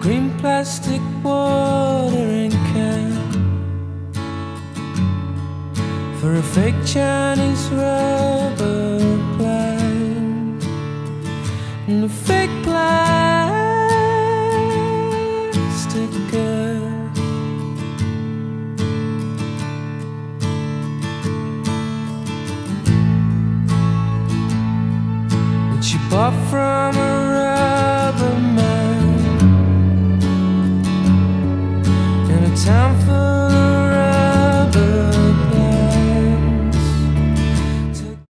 green plastic watering can for a fake Chinese rubber plant and a fake plastic girl. That she bought from a